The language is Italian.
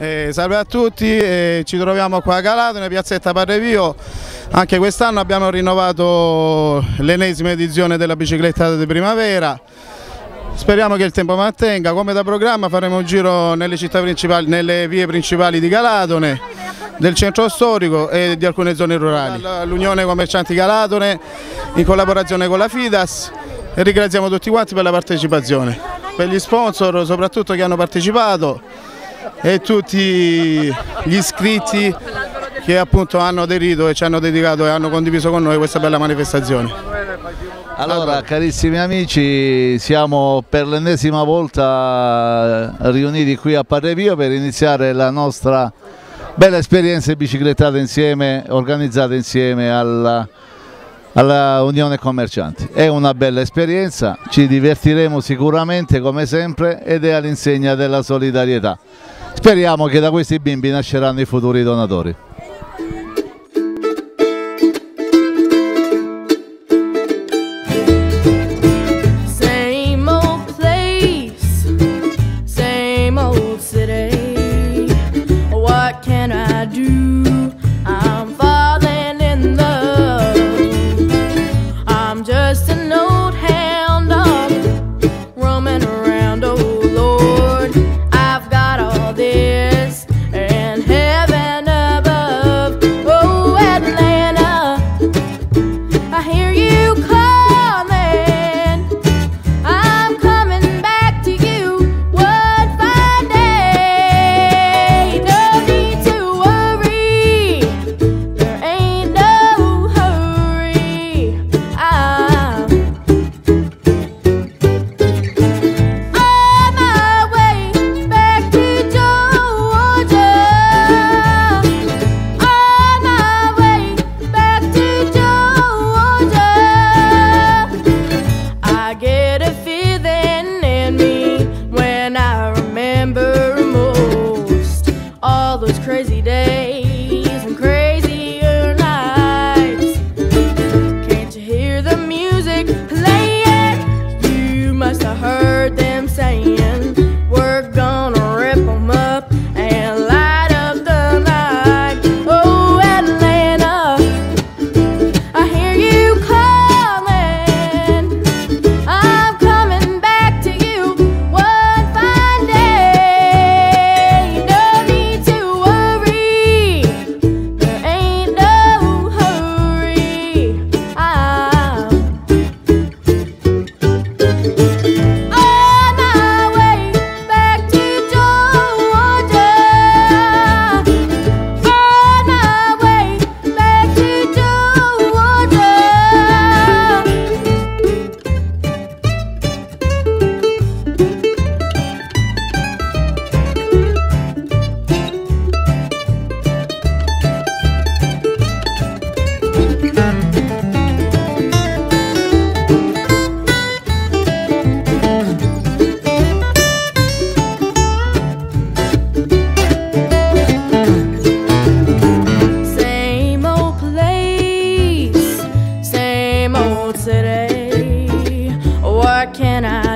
Eh, salve a tutti, eh, ci troviamo qua a Galato, nella piazzetta Padre Pio. Anche quest'anno abbiamo rinnovato l'ennesima edizione della bicicletta di primavera. Speriamo che il tempo mantenga, come da programma faremo un giro nelle, nelle vie principali di Galatone, del centro storico e di alcune zone rurali. L'Unione Commercianti Galatone in collaborazione con la FIDAS e ringraziamo tutti quanti per la partecipazione, per gli sponsor soprattutto che hanno partecipato e tutti gli iscritti che appunto hanno aderito e ci hanno dedicato e hanno condiviso con noi questa bella manifestazione. Allora, carissimi amici, siamo per l'ennesima volta riuniti qui a Parrevio per iniziare la nostra bella esperienza biciclettata insieme, organizzata insieme alla, alla Unione Commercianti. È una bella esperienza, ci divertiremo sicuramente come sempre ed è all'insegna della solidarietà. Speriamo che da questi bimbi nasceranno i futuri donatori. today? What can I?